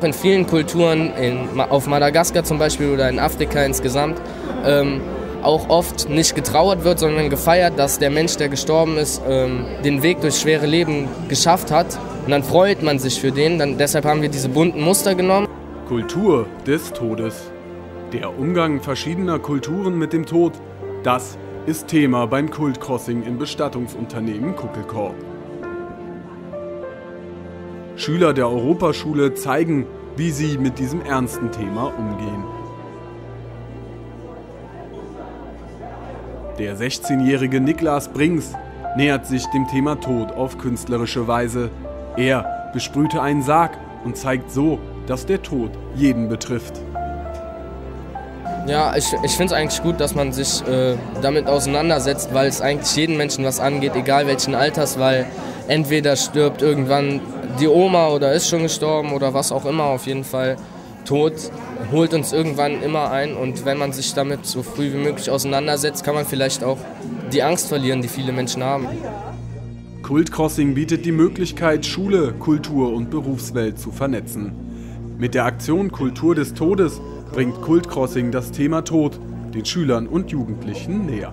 In vielen Kulturen, in, auf Madagaskar zum Beispiel oder in Afrika insgesamt, ähm, auch oft nicht getrauert wird, sondern gefeiert, dass der Mensch, der gestorben ist, ähm, den Weg durch schwere Leben geschafft hat. Und dann freut man sich für den. Dann, deshalb haben wir diese bunten Muster genommen. Kultur des Todes. Der Umgang verschiedener Kulturen mit dem Tod, das ist Thema beim Kultcrossing im Bestattungsunternehmen Kuckelkorb. Schüler der Europaschule zeigen, wie sie mit diesem ernsten Thema umgehen. Der 16-jährige Niklas Brings nähert sich dem Thema Tod auf künstlerische Weise. Er besprühte einen Sarg und zeigt so, dass der Tod jeden betrifft. Ja, ich, ich finde es eigentlich gut, dass man sich äh, damit auseinandersetzt, weil es eigentlich jeden Menschen was angeht, egal welchen Alters, weil entweder stirbt irgendwann die Oma oder ist schon gestorben oder was auch immer, auf jeden Fall. Tod holt uns irgendwann immer ein und wenn man sich damit so früh wie möglich auseinandersetzt, kann man vielleicht auch die Angst verlieren, die viele Menschen haben. Kultcrossing bietet die Möglichkeit, Schule, Kultur und Berufswelt zu vernetzen. Mit der Aktion Kultur des Todes bringt Kultcrossing das Thema Tod den Schülern und Jugendlichen näher.